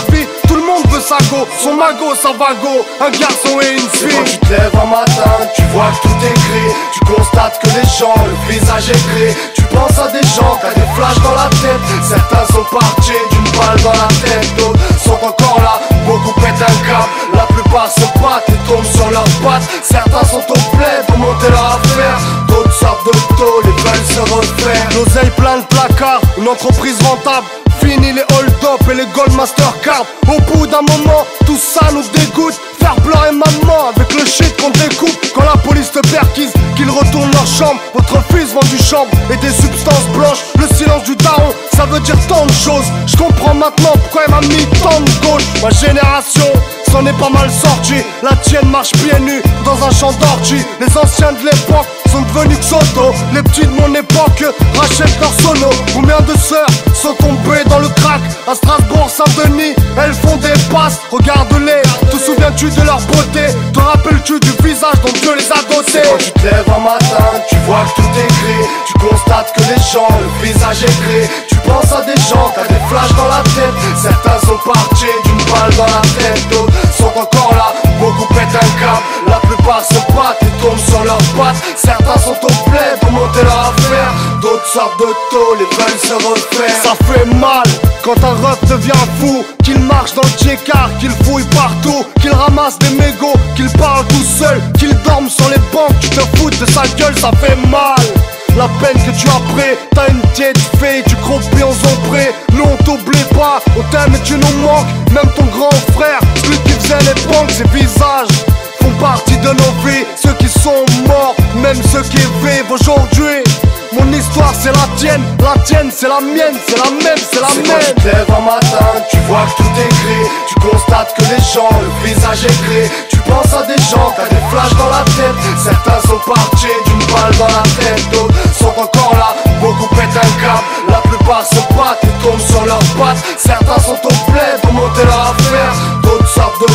Son mago, sa vago, un garçon et une fille. Quand tu te lèves un matin, tu vois que tout est gris. Tu constates que les gens, le visage est gris. Tu penses à des gens, t'as des flashs dans la tête. Certains sont partis d'une balle dans la tête D'autres sont encore là, beaucoup pètent un câble La plupart se battent et tombent sur leurs pattes. Certains sont au bled pour monter leur affaire. D'autres sortent de tôle et veulent se refaire. L'oseille plein de placards, une entreprise rentable. Fini les hold-up et les gold mastercard Au bout d'un moment, tout ça nous dégoûte. Faire pleurer maman avec le shit qu'on découpe. Quand la police te perquise, qu'ils retournent leur chambre. Votre fils vend du chambre et des substances blanches. Le silence du daron, ça veut dire tant de choses. Je comprends maintenant pourquoi elle m'a mis tant de gauche. Ma génération s'en est pas mal sorti La tienne marche pieds nus dans un champ d'orgie. Les anciens de l'époque sont devenus Xoto Les petits de mon époque rachètent leur sono. Combien de sœurs sont tombées dans le crack? À Strasbourg, Saint-Denis, elles font des passes. Regarde-les, te souviens-tu de leur beauté? Te rappelles-tu du visage dont Dieu les a dotés? Quand tu te lèves un matin, tu vois que tout est gris. Tu constates que les gens, le visage est gris. Tu penses à des gens, t'as des flashs dans la tête. Certains sont partis d'une la D'autres sont encore là, beaucoup pètent un câble. La plupart se battent et tombent sur leurs pattes. Certains sont au bled pour monter leur affaire. D'autres sortent de tôle et veulent se refaire Ça fait mal quand un ref devient fou. Qu'il marche dans le check-car, qu'il fouille partout. Qu'il ramasse des mégots, qu'il parle tout seul. Qu'il dorme sur les bancs, tu te fous de sa gueule, ça fait mal la peine que tu as pris, t'as une tête fée, tu croupis en zombré Nous on t'oublie pas, on t'aime et tu nous manques Même ton grand frère, celui qui ces visages font partie de nos vies. Ceux qui sont morts, même ceux qui vivent aujourd'hui. Mon histoire c'est la tienne, la tienne c'est la mienne, c'est la même, c'est la C'est quand même. tu te lèves un matin, tu vois que tout est gris Tu constates que les gens, le visage est gris Tu penses à des gens, t'as des flashs dans la tête Certains sont partis d'une balle dans la tête D'autres encore là, beaucoup pètent un câble La plupart se battent et tombent sur leurs pattes. Certains sont au bled pour monter leur affaire. D'autres sortent de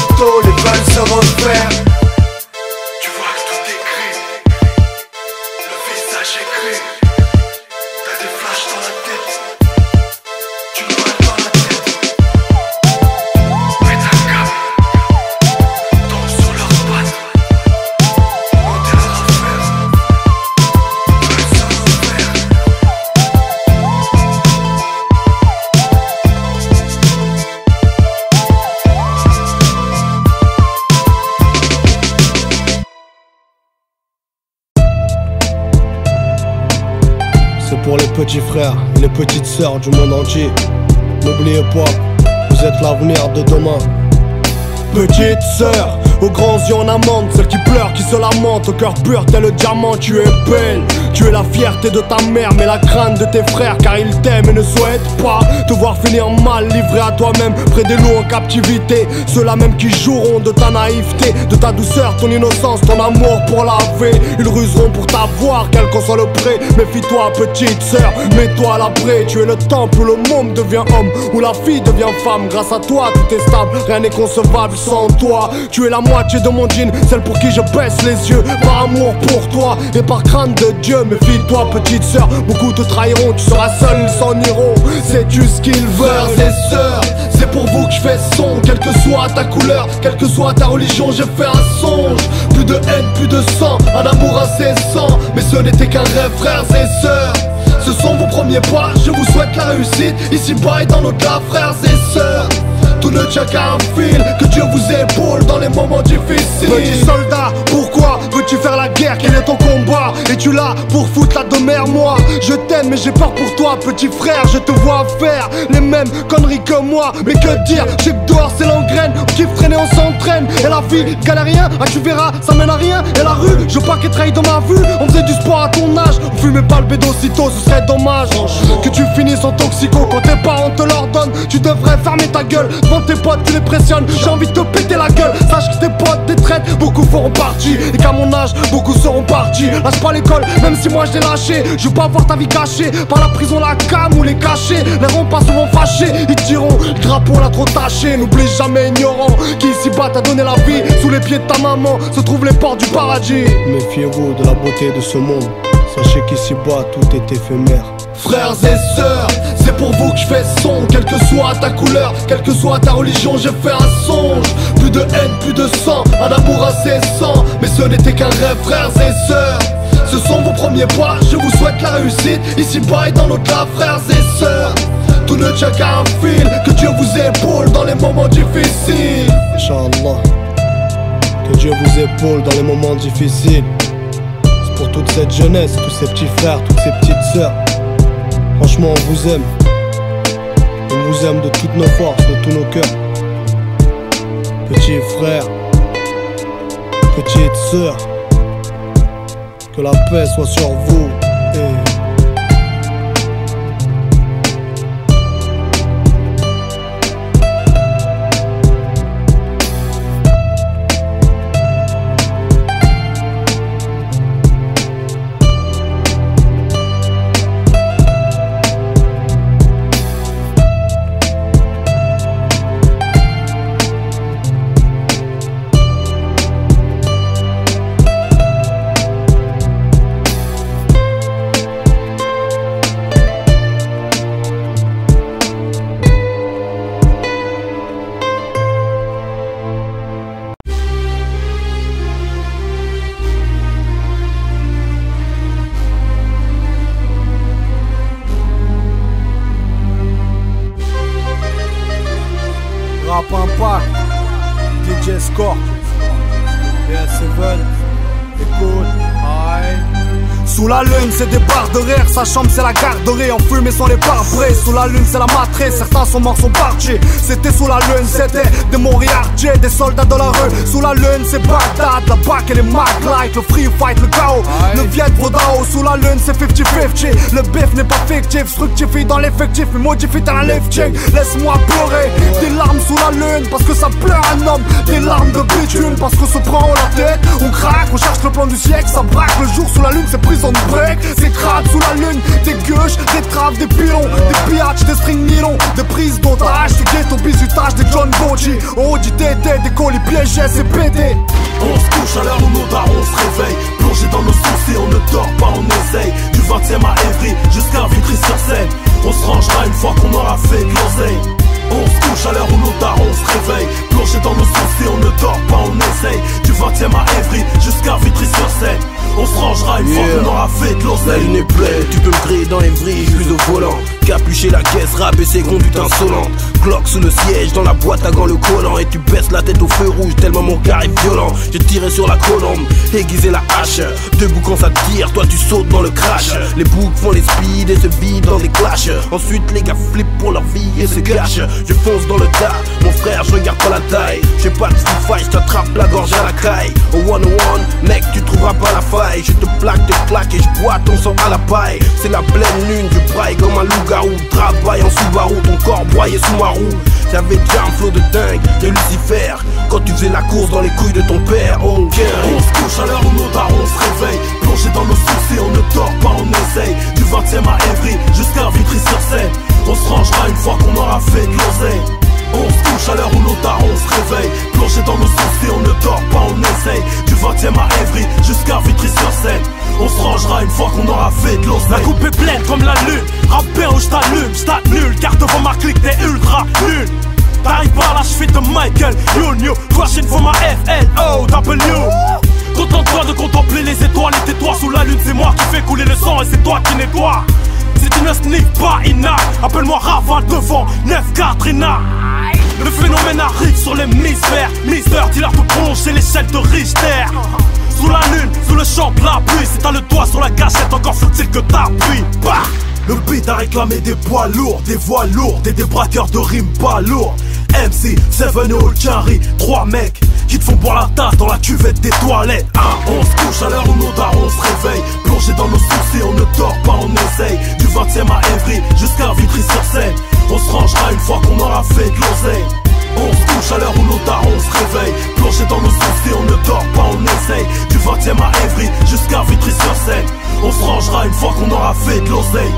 petits frères les petites sœurs du monde entier. N'oubliez pas, vous êtes l'avenir de demain. Petite sœur, aux grands yeux en amande, celle qui pleure, qui se lamente, au cœur pur tel le diamant, tu es belle. Tu es la fierté de ta mère, mais la crainte de tes frères, car ils t'aiment et ne souhaitent pas te voir finir mal, livré à toi-même, près des loups en captivité. Ceux-là même qui joueront de ta naïveté, de ta douceur, ton innocence, ton amour pour la vie. Ils ruseront pour t'avoir, quel qu'en soit le prix. Méfie-toi, petite sœur, mets-toi à l'abri. Tu es le temple où le monde devient homme, où la fille devient femme. Grâce à toi, tout est stable, rien n'est concevable sans toi. Tu es la moitié de mon jean, celle pour qui je baisse les yeux. Par amour pour toi et par crainte de Dieu. Méfie-toi, petite sœur, beaucoup te trahiront. Tu seras seul, ils s'en iront. Sais-tu ce qu'ils veulent, et sœurs, c'est pour vous que je fais son, quelle que soit ta couleur, quelle que soit ta religion, j'ai fait un songe. Plus de haine, plus de sang, un amour incessant, mais ce n'était qu'un rêve, frères et sœurs. Ce sont vos premiers pas, je vous souhaite la réussite, ici bas et dans notre cas, frères et sœurs. Tout ne tient qu'à un fil, que Dieu vous épaule dans les moments difficiles. Petit soldat, pourquoi veux-tu faire la guerre Quel est ton combat? Es-tu là pour foutre la demeure? Moi Je t'aime mais j'ai peur pour toi petit frère. Je te vois faire les mêmes conneries que moi. Mais que dire? J'ai dehors c'est l'engraine. Qui freine et on s'entraîne. Et la vie galérien Ah tu verras ça mène à rien. Et la rue je veux pas qu'elle trahisse dans ma vue. On faisait du sport à ton âge. On fumait pas le bédo sitôt ce serait dommage. Que tu finisses en toxico Quand tes parents te l'ordonnent. Tu devrais fermer ta gueule Devant tes potes tu les pressionnes J'ai envie de te péter la gueule. Sache que tes potes des traites Beaucoup feront partie. Et qu'à mon âge beaucoup seront partis. Lâche pas l'école même si moi je l'ai lâché. Je veux pas voir ta vie cachée. Par la prison la cam ou les cachets. Les ronds pas souvent fâchés. Ils diront le drapeau l'a trop taché. N'oublie jamais ignorant Qui ici bas t'a donné la vie. Sous les pieds de ta maman Se trouvent les portes du paradis. Méfiez-vous de la beauté de ce monde. Sachez qu'ici bas tout est éphémère Frères et sœurs, c'est pour vous que je fais son, quelle que soit ta couleur, quelle que soit ta religion, j'ai fait un songe. Plus de haine, plus de sang, un amour incessant, mais ce n'était qu'un rêve, frères et sœurs. Ce sont vos premiers pas, je vous souhaite la réussite, ici bas et dans notre là, frères et sœurs. Tout ne tient qu'à un fil, que Dieu vous épaule dans les moments difficiles. Inch'Allah Que Dieu vous épaule dans les moments difficiles C'est pour toute cette jeunesse, tous ces petits frères, toutes ces petites sœurs Franchement on vous aime. On vous aime de toutes nos forces, de tous nos cœurs. Petits frères Petites sœurs Que la paix soit sur vous Sa chambre, c'est la garderie. En fumée sont les pare-brise. Sous la lune, c'est la matrice. Certains sont morts, sont partis. C'était sous la lune, c'était des Moriarty, des soldats dans la rue. Sous la lune, c'est Bagdad. La bac et les Light. Le free fight, le chaos. Le Viet Vodao. Sous la lune, c'est 50-50. Le bif n'est pas fictif. Fructifie dans l'effectif. Mais modifie dans la lifting. Laisse-moi pleurer. Des larmes sous la lune. Parce que ça pleure un homme. Des larmes de bitume. Parce qu'on se prend la tête. On craque, on cherche le plan du siècle. Ça braque le jour sous la lune, c'est prison de break. C'est crade sous la lune. Des gueuches, des traves, des pilons. Des pillages, des strings nylon. Des prises d'otages. Du ghetto bisutage des John Boji. Oh, du TT, des colis piégés, c'est pété. On se couche à l'heure où nos darons se réveillent Plongé dans nos soucis, on ne dort pas, on essaye Du 20ème à Évry jusqu'à Vitry sur scène On se rangera une fois qu'on aura fait de l'oseille on se couche à l'heure où nos darons se réveillent. Plongé dans nos soucis, on ne dort pas, on essaye. Du 20ème à Évry jusqu'à Vitry sur scène On se rangera une fois qu'on aura fait de La l'oseille lune est pleine, tu peux me griller dans les vrilles, je suis au volant. Capucher la caisse, rabaisser conduite insolente. Glock sous le siège, dans la boîte à gants le collant. Et tu baisses la tête au feu rouge, tellement mon car est violent. J'ai tiré sur la colombe, aiguisé la hache. Debout quand ça tire, toi tu sautes dans le crash. Les boucs font les speed et se vident dans des clashs. Ensuite les gars flippent pour leur vie et se cachent. Je fonce dans le tas, mon frère, je regarde pas la taille. J'ai pas de fight, je t'attrape la gorge à la caille. Au one on one, mec, tu trouveras pas la faille. Je te plaque, te claque et je bois ton sang à la paille. C'est la pleine lune, du braille comme un loup-garou. Travaille en Subaru, ton corps broyé sous ma roue. J'avais déjà un flot de dingue, de Lucifer. Quand tu faisais la course dans les couilles de ton père, oh On se couche à l'heure où nos darons se réveillent Plongé dans nos soucis, on ne dort pas, on essaye Du 20ème à Évry jusqu'à Vitry sur scène On se rangera une fois qu'on aura fait de l'oseille on se couche à l'heure où nos darons se réveillent. Plongé dans nos soucis, on ne dort pas, on essaye. Du 20ème à Évry jusqu'à Vitry sur scène On se rangera une fois qu'on aura fait de l'oseille. La coupe est pleine comme la lune. Rappé où j't'allume, j't'at nul Car devant ma clique t'es ultra nul. T'arrives par la cheville de Michael Yo prochaine fois ma F-L-O-W Contente-toi de contempler les étoiles et tais-toi sous la lune C'est moi qui fais couler le sang et c'est toi qui nettoie Si tu ne sniffes pas Ina Appelle-moi Rafale devant 9 Katrina Le phénomène arrive sur l'hémisphère Mister, dis-leur de plonger l'échelle de Richter. Sous la lune, sous le champ de la pluie. Si t'as le doigt sur la gâchette, encore faut-il que t'appuies. Bah Le beat a réclamé des poids lourds, des voix lourdes et des braqueurs de rimes pas lourds. MC, Seven Old Carry, trois mecs qui te font boire la tasse dans la cuvette des toilettes. Un, on se couche à l'heure où nos darons se réveillent. Plongé dans nos soucis, on ne dort pas, on essaye. Du 20ème à Évry jusqu'à Vitry sur scène. On se rangera une fois qu'on aura fait de l'oseille. On se couche à l'heure où nos darons se réveillent Plongé dans nos soucis, on ne dort pas, on essaye Du 20ème à Évry jusqu'à Vitry sur scène On se rangera une fois qu'on aura fait de l'oseille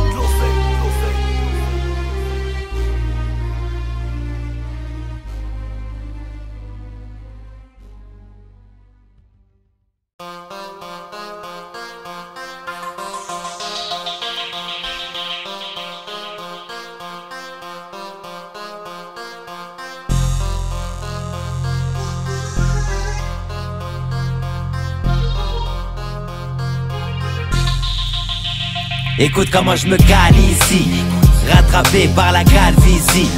Écoute comment je me cale ici. Rattrapé par la calvitie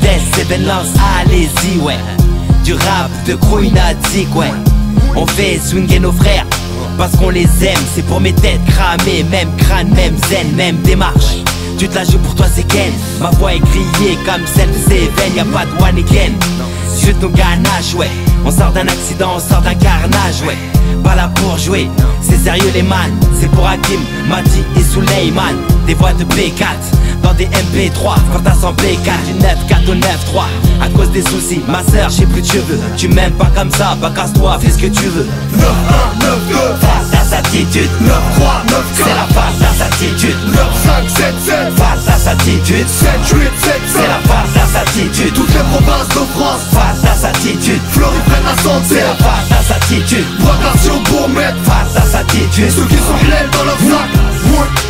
Test et ben lance, allez-y ouais. Du rap de Krouinatique ouais. On fait swinguer nos frères Parce qu'on les aime. C'est pour mes têtes cramées Même crâne, même zen, même démarche. Tu te la joues pour toi c'est Ken. Ma voix est grillée comme celle de Seven Y'a pas de one again. Jute nos ganaches ouais On sort d'un accident, on sort d'un carnage ouais. Pas là pour jouer. C'est sérieux les man. C'est pour Hakim, Mati et Suleiman. Des voix de P4 dans des MP3 Quand t'as sans P4 du 9-4 au 9-3 À cause des soucis, ma sœur j'ai plus de cheveux. Tu m'aimes pas comme ça, bah casse-toi, fais ce que tu veux. 9-1, 9-2 Face à attitude 9-3, 9 C'est la face à sa attitude 9-5, 7-7 Face à attitude 7-8, 7 C'est la face à sa attitude Toutes les provinces de France Face à attitude Fleury prennent la santé C'est la face à sa attitude Vocation pour mettre Face à attitude Ceux qui sont pleins dans leur sac.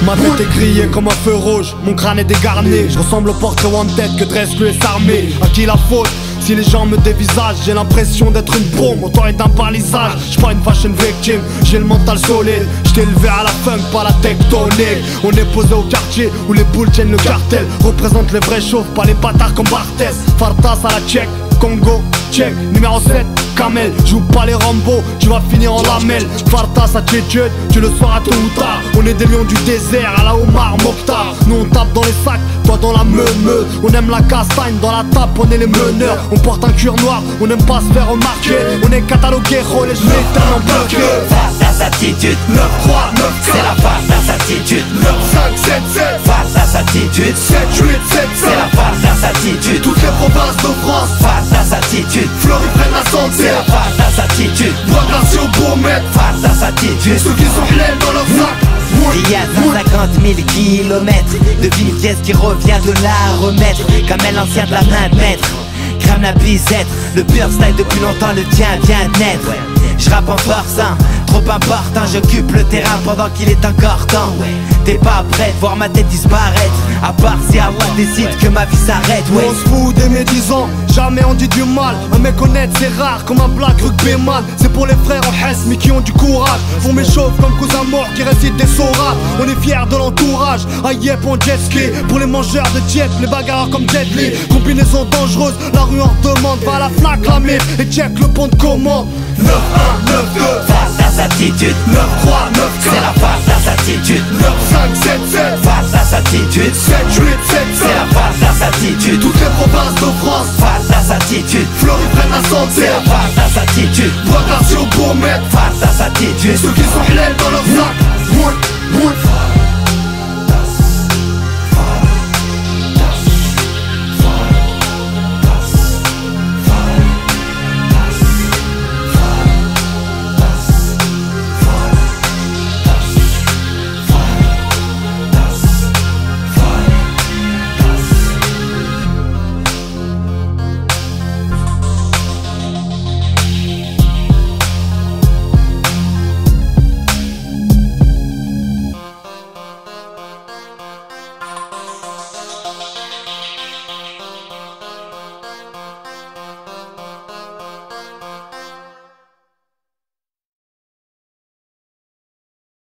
Ma tête est grillée comme un feu rouge, mon crâne est dégarné Je ressemble au portrait one-tête que dresse l'US armé À qui la faute? Si les gens me dévisagent, j'ai l'impression d'être une bombe, autant est un palissage. J'suis pas une fashion victime, j'ai le mental solide. J't'ai élevé à la funk, pas la tectonique. On est posé au quartier où les boules tiennent le cartel. Représente les vrais chauves, pas les bâtards comme Barthez. Fartas à la tchèque, Congo, check, numéro 7 Kamel, joue pas les Rambo, tu vas finir en lamelle. Farta, ça t'étude, tu le sauras tôt ou tard. On est des lions du désert, à la Omar Mokhtar. Nous on tape dans les sacs, toi dans la meule On aime la castagne, dans la tape on est les meneurs. On porte un cuir noir, on aime pas se faire remarquer. On est catalogué, relais, je en bloqué Fartas attitude 9, 3, 9, 4 C'est la fartas attitude 9, 5, 7, 7 Fartas attitude 7, 8, 7, 5 C'est la attitude. Toutes les provinces de France Fartas attitude Fleury prennent la santé C'est la fartas attitude Bois glacier au beau maître Fartas attitude Ceux qui sont pleins dans leur sac il y a 150 000 kilomètres de ville pièce qui revient de la remettre Comme elle l'ancien de la main de maître. Crame la bisette, le pur style depuis longtemps le tien vient de naître Je rappe en forçant, trop important J'occupe le terrain pendant qu'il est encore temps. T'es pas prête, voir ma tête disparaître. À part si moi décide que ma vie s'arrête ouais. On se fout des médisants, jamais on dit du mal. Un mec honnête c'est rare comme un black rugbyman C'est pour les frères en Hesse mais qui ont du courage. On m'échauffe comme cousin mort qui récite des soras On est fiers de l'entourage, à yep on jet ski. Pour les mangeurs de jet, les bagarres comme Jet Li. Combinaison dangereuse, la rue en demande. Va la flaque la mire et check le pont de commande 9-1, 9-2 Fartas attitude 9-3, 9 C'est la fartas attitude 9-5, 7, 7 Fartas attitude 7, 8, 7, 5 C'est la fartas attitude Toutes les provinces de France. Fartas attitude Fleury prennent la santé C'est la fartas attitude Bois glacier au beau maître Fartas attitude Ceux qui sont pleins dans leur sac